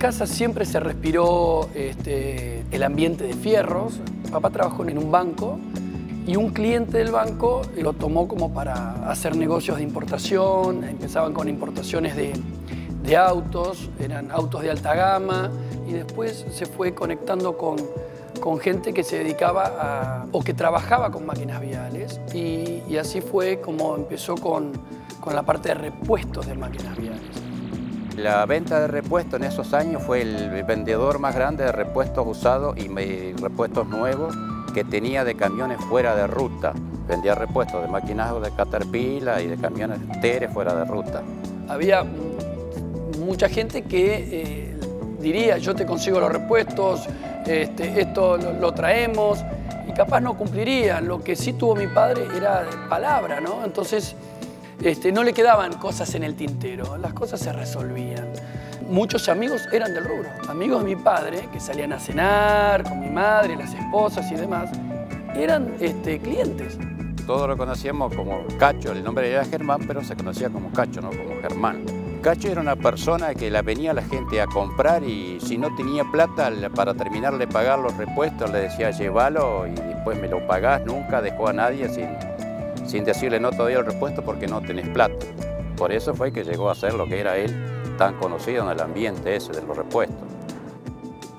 casa siempre se respiró este, el ambiente de fierros. Papá trabajó en un banco y un cliente del banco lo tomó como para hacer negocios de importación. Empezaban con importaciones de, de autos, eran autos de alta gama y después se fue conectando con, gente que se dedicaba a, o que trabajaba con máquinas viales y, y así fue como empezó con, con la parte de repuestos de máquinas viales. La venta de repuestos en esos años fue el vendedor más grande de repuestos usados y repuestos nuevos que tenía de camiones fuera de ruta. Vendía repuestos de máquinas de Caterpillar y de camiones Teres fuera de ruta. Había mucha gente que eh, diría, yo te consigo los repuestos, este, esto lo, lo, traemos, y capaz no cumplirían. Lo que sí tuvo mi padre era palabra, ¿no? Entonces este, no le quedaban cosas en el tintero, las cosas se resolvían. Muchos amigos eran del rubro, amigos de mi padre que salían a cenar con mi madre, las esposas y demás, eran este, clientes. Todos lo conocíamos como Cacho, el nombre era Germán, pero se conocía como Cacho, no como Germán. Cacho era una persona que la venía la gente a comprar y si no tenía plata para terminar de pagar los repuestos le decía llévalo y después me lo pagás, nunca dejó a nadie sin, sin decirle no todavía el repuesto porque no tenés plata. Por eso fue que llegó a ser lo que era él, tan conocido en el ambiente ese de los repuestos.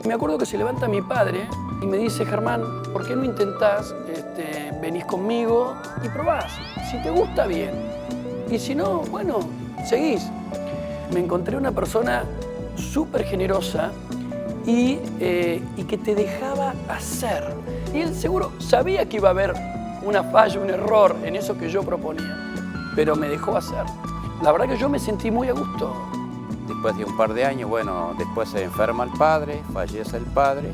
Me acuerdo que se levanta mi padre y me dice, Germán, ¿por qué no intentás, este, venís conmigo y probás? Si te gusta, bien. Y si no, bueno, seguís. Me encontré una persona súper generosa y, eh, y que te dejaba hacer. Y él seguro sabía que iba a haber una falla, un error en eso que yo proponía, pero me dejó hacer. La verdad que yo me sentí muy a gusto. Después de un par de años, bueno, después se enferma el padre, fallece el padre.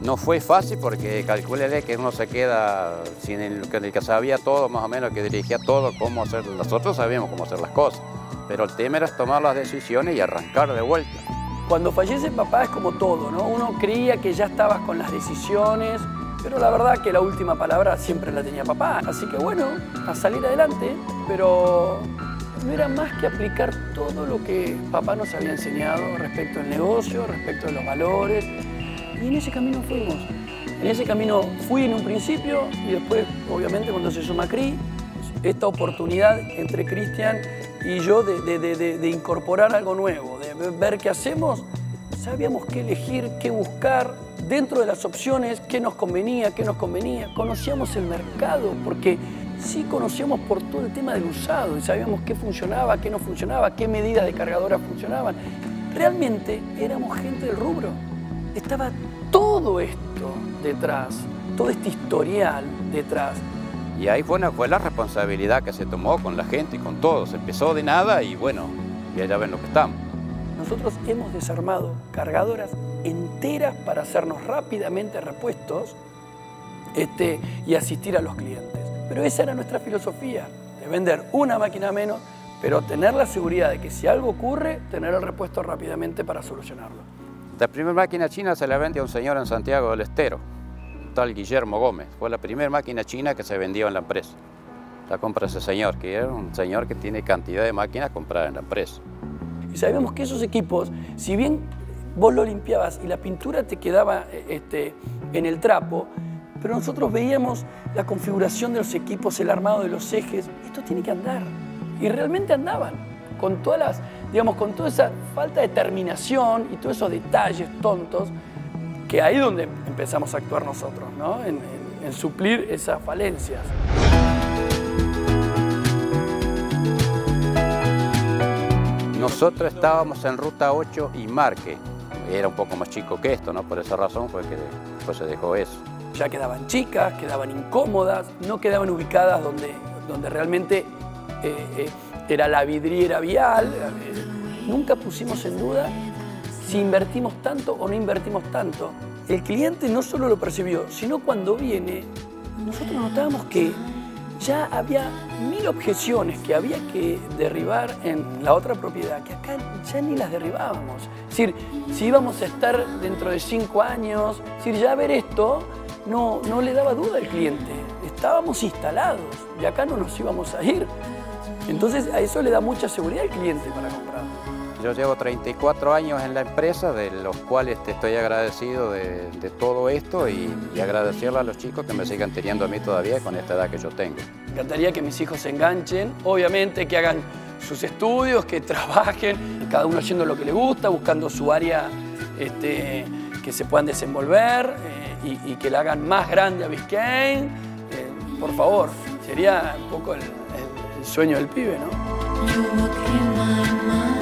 No fue fácil porque calcúlele que uno se queda sin el, el que sabía todo, más o menos, que dirigía todo, cómo hacer. Nosotros sabíamos cómo hacer las cosas, pero el tema era tomar las decisiones y arrancar de vuelta. Cuando fallece papá es como todo, ¿no? Uno creía que ya estabas con las decisiones, pero la verdad que la última palabra siempre la tenía papá. Así que bueno, a salir adelante, pero no era más que aplicar todo lo que papá nos había enseñado respecto al negocio, respecto a los valores. Y en ese camino fuimos. En ese camino fui en un principio y después, obviamente, cuando se suma CRI, esta oportunidad entre Cristian y yo de, de, de, de, incorporar algo nuevo, de ver qué hacemos, sabíamos qué elegir, qué buscar, dentro de las opciones, qué nos convenía, qué nos convenía. Conocíamos el mercado, porque sí conocíamos por todo el tema del usado y sabíamos qué funcionaba, qué no funcionaba, qué medidas de cargadora funcionaban. Realmente éramos gente del rubro. Estaba todo esto detrás, todo este historial detrás. Y ahí fue, la responsabilidad que se tomó con la gente y con todos. Empezó de nada y bueno, ya ven lo que estamos. Nosotros hemos desarmado cargadoras enteras para hacernos rápidamente repuestos este, y asistir a los clientes. Pero esa era nuestra filosofía, de vender una máquina menos, pero tener la seguridad de que si algo ocurre, tener el repuesto rápidamente para solucionarlo. La primera máquina china se la vende a un señor en Santiago del Estero, tal Guillermo Gómez. Fue la primera máquina china que se vendió en la empresa. La compra ese señor, que era un señor que tiene cantidad de máquinas compradas en la empresa. Y sabemos que esos equipos, si bien vos lo limpiabas y la pintura te quedaba este, en el trapo, pero nosotros veíamos la configuración de los equipos, el armado de los ejes, esto tiene que andar. Y realmente andaban, con todas las, digamos, con toda esa falta de terminación y todos esos detalles tontos, que ahí es donde empezamos a actuar nosotros, ¿no? en suplir esas falencias. Nosotros estábamos en Ruta 8 y Marque. Era un poco más chico que esto, ¿no? Por esa razón fue que después se dejó eso. Ya quedaban chicas, quedaban incómodas, no quedaban ubicadas donde, donde realmente eh, eh, era la vidriera vial. Nunca pusimos en duda si invertimos tanto o no invertimos tanto. El cliente no solo lo percibió, sino cuando viene, nosotros notábamos que ya había mil objeciones que había que derribar en la otra propiedad, que acá ya ni las derribábamos. Es decir, si íbamos a estar dentro de cinco años, es decir, ya ver esto no, no le daba duda al cliente. Estábamos instalados y acá no nos íbamos a ir. Entonces a eso le da mucha seguridad al cliente para comprar. Yo llevo 34 años en la empresa, de los cuales te estoy agradecido de, todo esto y, agradecerle a los chicos que me sigan teniendo a mí todavía con esta edad que yo tengo. Me encantaría que mis hijos se enganchen, obviamente que hagan sus estudios, que trabajen, cada uno haciendo lo que le gusta, buscando su área este, que se puedan desenvolver eh, y, que la hagan más grande a Biscayne. Eh, por favor, sería un poco el, el sueño del pibe, ¿no? You look in my mind.